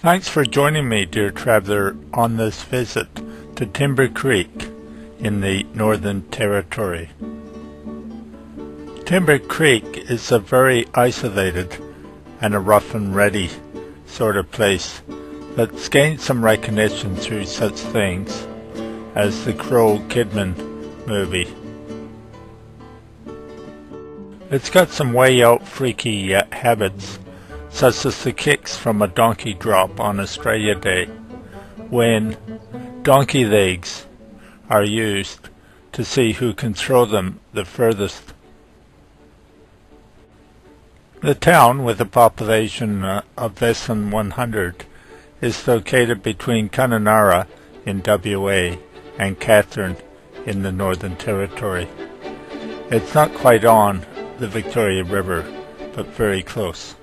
Thanks for joining me, dear traveler, on this visit to Timber Creek in the Northern Territory. Timber Creek is a very isolated and a rough and ready sort of place that's gained some recognition through such things as the Crowe Kidman movie. It's got some way out freaky uh, habits such as the kicks from a donkey drop on Australia Day, when donkey legs are used to see who can throw them the furthest. The town, with a population uh, of less than 100, is located between Kununurra in WA and Katherine in the Northern Territory. It's not quite on the Victoria River, but very close.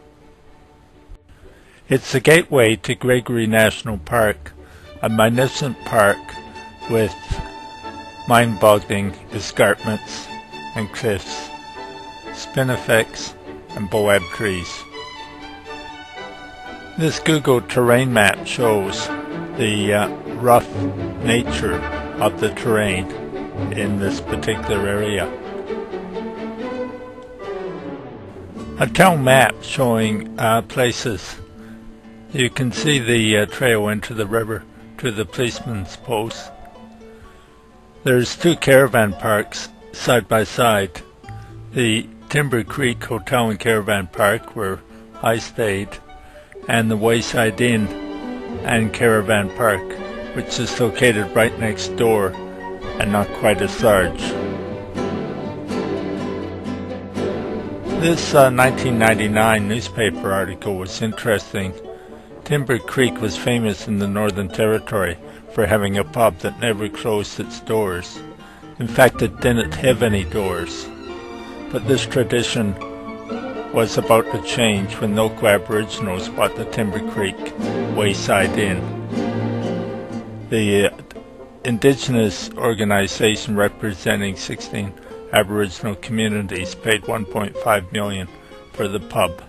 It's the gateway to Gregory National Park, a magnificent park with mind-boggling escarpments and cliffs, spinifex and boab trees. This Google terrain map shows the uh, rough nature of the terrain in this particular area. A town map showing uh, places you can see the uh, trail into the river to the policeman's post. There's two caravan parks side by side. The Timber Creek Hotel and Caravan Park where I stayed and the Wayside Inn and Caravan Park which is located right next door and not quite as large. This uh, 1999 newspaper article was interesting Timber Creek was famous in the Northern Territory for having a pub that never closed its doors. In fact, it didn't have any doors. But this tradition was about to change when local Aboriginals bought the Timber Creek Wayside Inn. The uh, Indigenous organization representing 16 Aboriginal communities paid 1.5 million for the pub.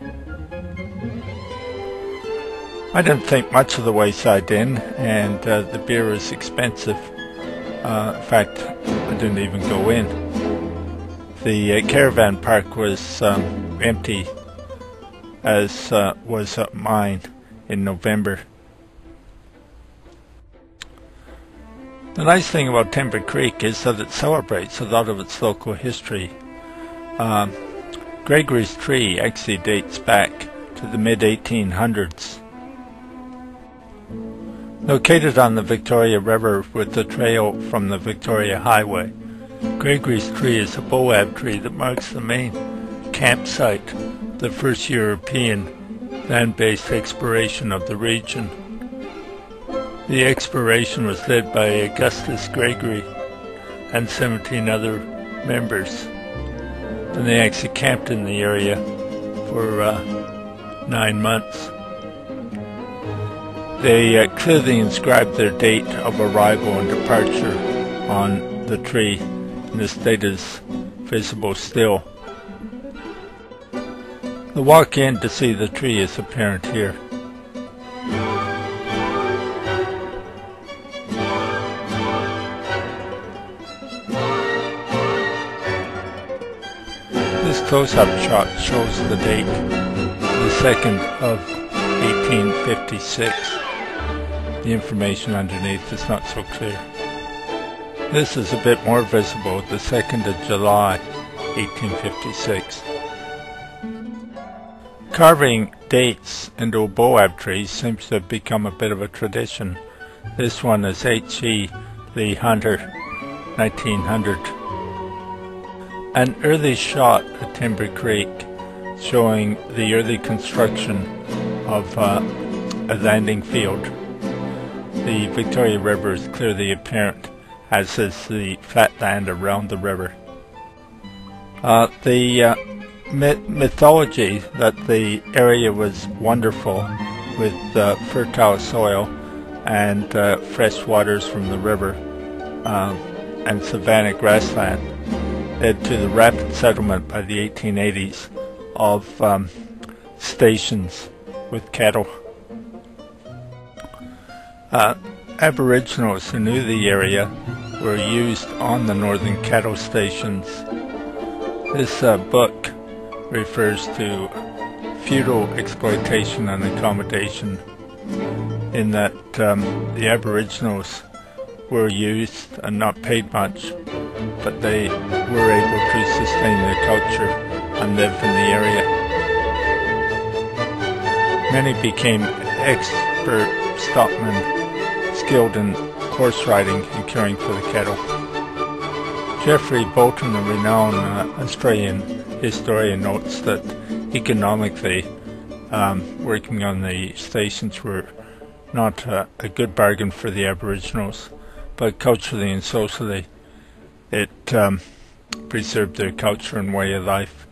I didn't think much of the Wayside Inn, and uh, the beer is expensive. Uh, in fact, I didn't even go in. The uh, caravan park was um, empty, as uh, was mine in November. The nice thing about Timber Creek is that it celebrates a lot of its local history. Um, Gregory's tree actually dates back to the mid 1800s. Located on the Victoria River with the trail from the Victoria Highway, Gregory's tree is a boab tree that marks the main campsite, the first European land-based exploration of the region. The exploration was led by Augustus Gregory and 17 other members. And they actually camped in the area for uh, nine months. They uh, clearly inscribed their date of arrival and departure on the tree, and this date is visible still. The walk in to see the tree is apparent here. This close-up shot shows the date, the 2nd of 1856 the information underneath is not so clear. This is a bit more visible, the 2nd of July, 1856. Carving dates into boab trees seems to have become a bit of a tradition. This one is H.E. Lee Hunter, 1900. An early shot at Timber Creek showing the early construction of uh, a landing field the Victoria River is clearly apparent, as is the flat land around the river. Uh, the uh, myth mythology that the area was wonderful with uh, fertile soil and uh, fresh waters from the river um, and savanna grassland led to the rapid settlement by the 1880s of um, stations with cattle. Uh, Aboriginals who knew the area were used on the northern cattle stations. This uh, book refers to feudal exploitation and accommodation in that um, the Aboriginals were used and not paid much, but they were able to sustain their culture and live in the area. Many became expert stockmen, skilled in horse riding and caring for the cattle. Geoffrey Bolton, a renowned uh, Australian historian, notes that economically, um, working on the stations were not uh, a good bargain for the Aboriginals, but culturally and socially, it um, preserved their culture and way of life.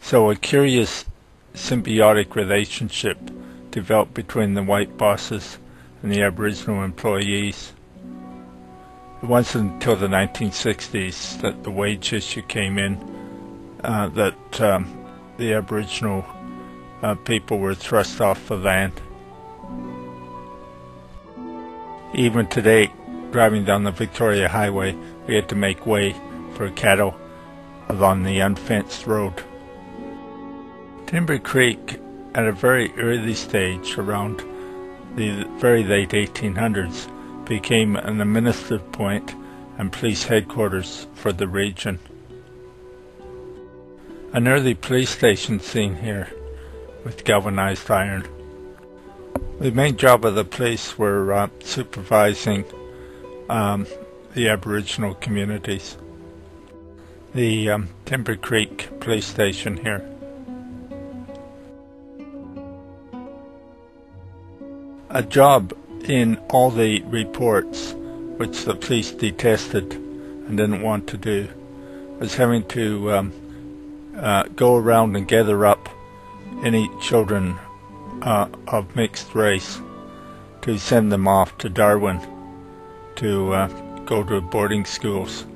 So a curious symbiotic relationship developed between the white bosses and the Aboriginal employees. It wasn't until the 1960s that the wage issue came in uh, that um, the Aboriginal uh, people were thrust off the land. Even today, driving down the Victoria Highway, we had to make way for cattle along the unfenced road. Timber Creek, at a very early stage, around the very late 1800s, became an administrative point and police headquarters for the region. An early police station seen here with galvanized iron. The main job of the police were uh, supervising um, the Aboriginal communities. The um, Timber Creek police station here. A job in all the reports which the police detested and didn't want to do was having to um, uh, go around and gather up any children uh, of mixed race to send them off to Darwin to uh, go to boarding schools.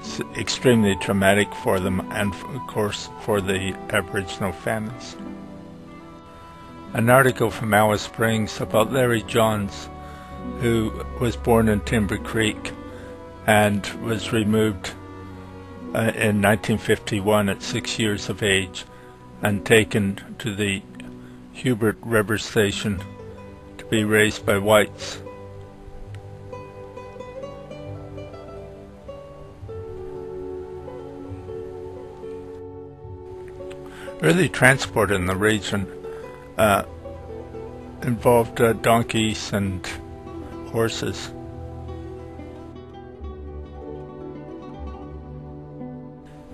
It's extremely traumatic for them and of course for the Aboriginal families. An article from Alice Springs about Larry Johns who was born in Timber Creek and was removed uh, in 1951 at six years of age and taken to the Humbert River Station to be raised by whites. Early transport in the region uh, involved uh, donkeys and horses.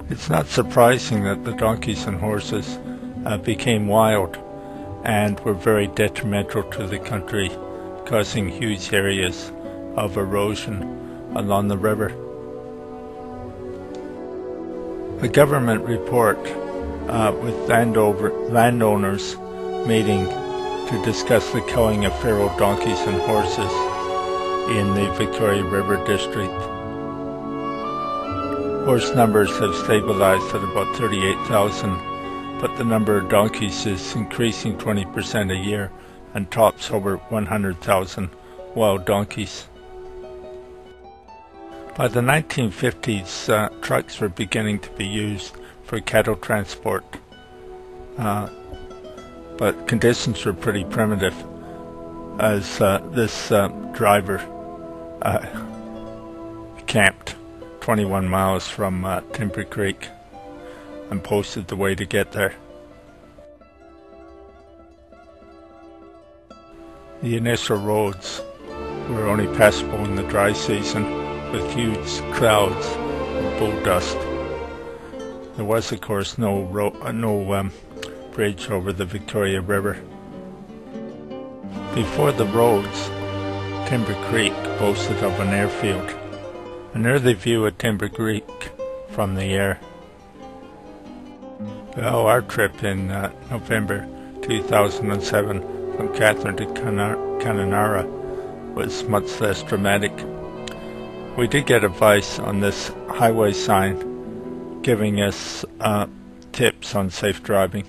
It's not surprising that the donkeys and horses uh, became wild and were very detrimental to the country, causing huge areas of erosion along the river. A government report uh, with landowners meeting to discuss the killing of feral donkeys and horses in the Victoria River District Horse numbers have stabilized at about 38,000, but the number of donkeys is increasing 20% a year and tops over 100,000 wild donkeys. By the 1950s, uh, trucks were beginning to be used for cattle transport, uh, but conditions were pretty primitive as uh, this uh, driver uh, camped 21 miles from uh, Timber Creek and posted the way to get there. The initial roads were only passable in the dry season with huge clouds of bull dust. There was of course no, uh, no um, bridge over the Victoria River. Before the roads, Timber Creek boasted of an airfield an early view of Timber Creek from the air. Well, our trip in uh, November 2007 from Katherine to Kununurra was much less dramatic. We did get advice on this highway sign giving us uh, tips on safe driving.